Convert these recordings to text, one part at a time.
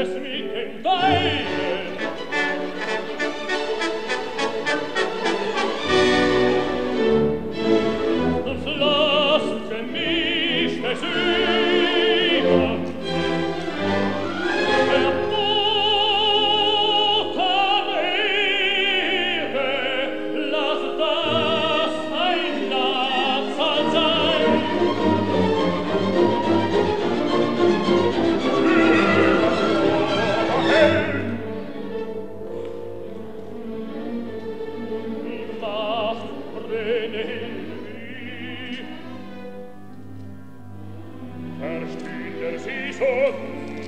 es mich entweiht Verstünder sie so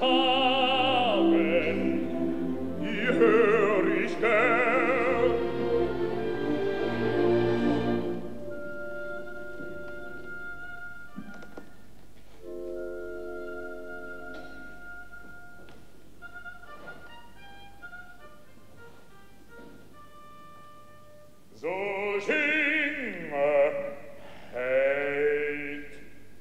King.